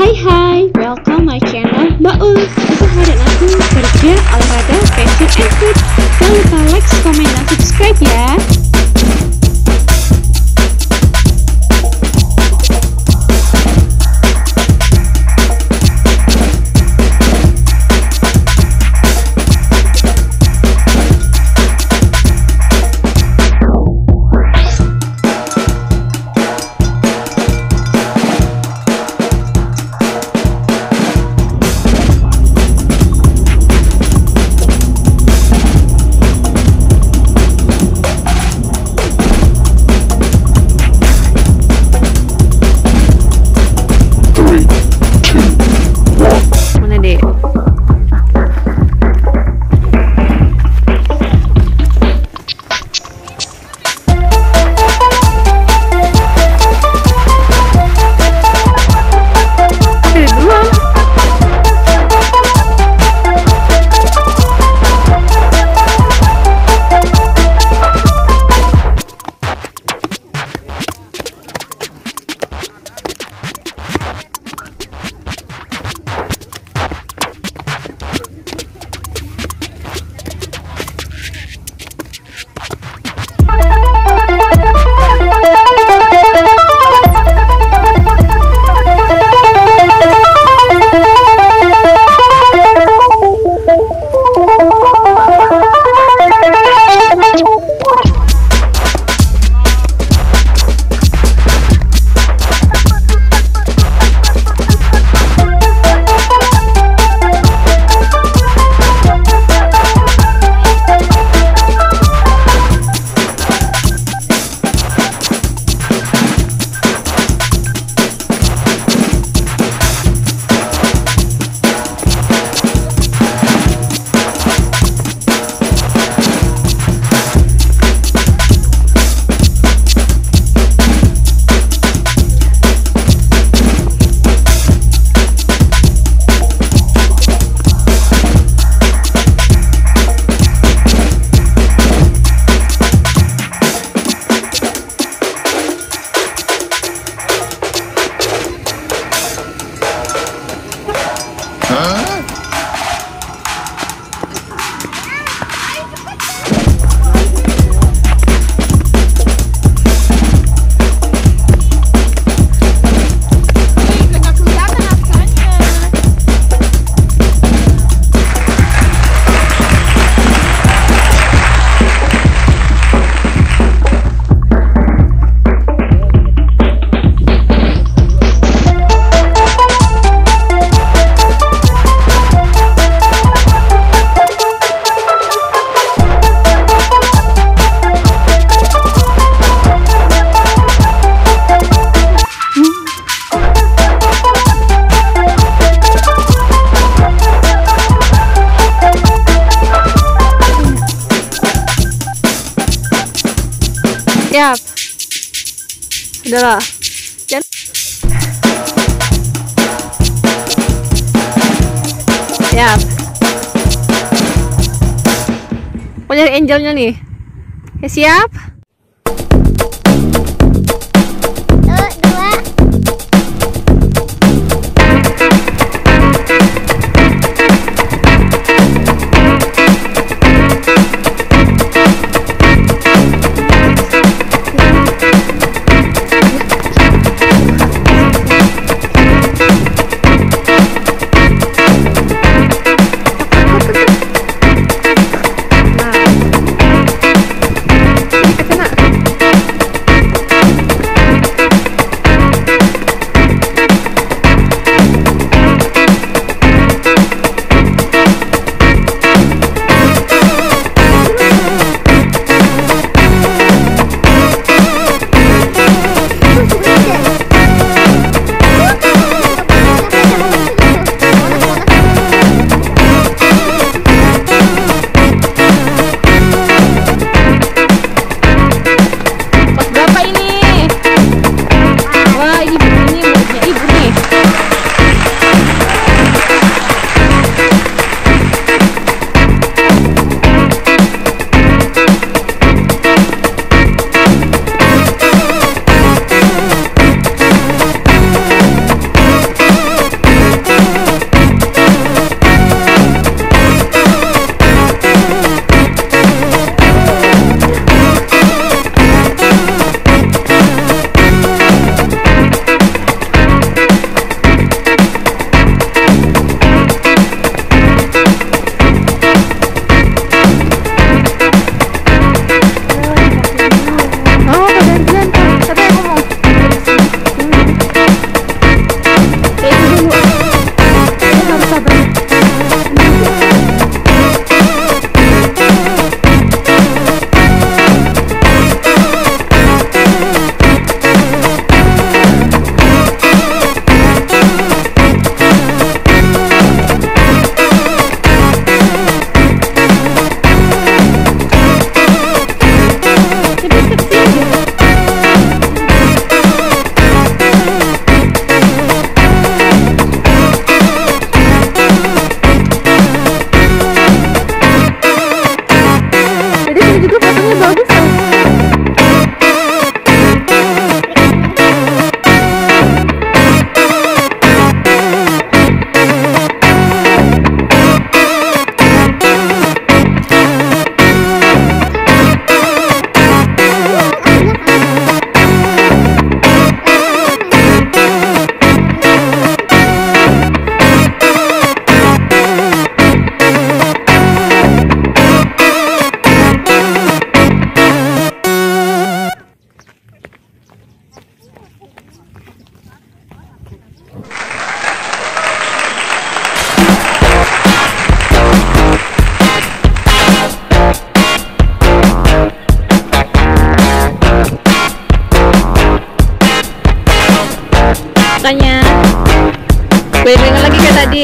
Hai hai, welcome my channel Mbak Us. Usaha dan aku kerja, olahraga, fashion, and food. Jangan lupa like, comment, dan subscribe ya Siap. Udahlah. Jangan. Siap. Mau nyari angelnya nih. Ya siap. Makanya Goyang-goyang lagi kayak tadi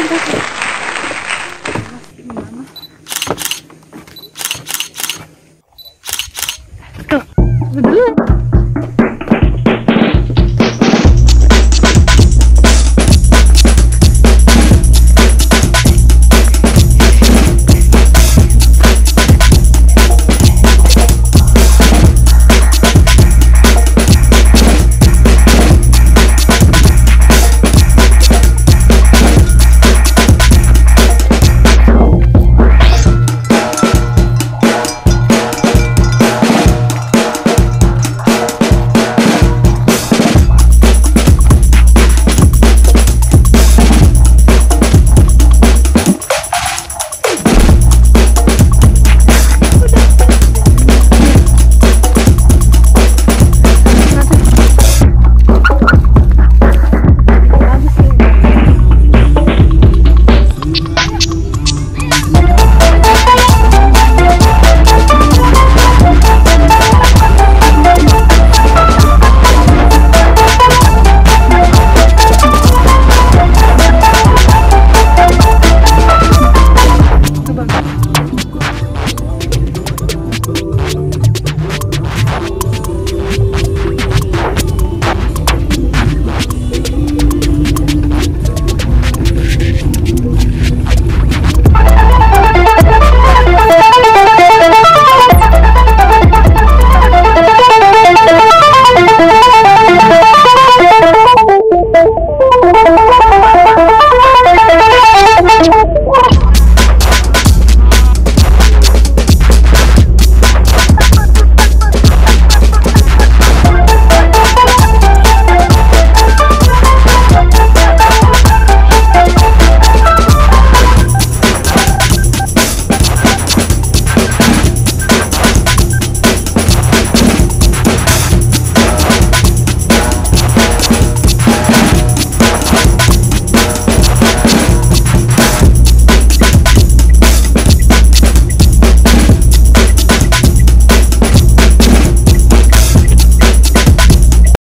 xin các chị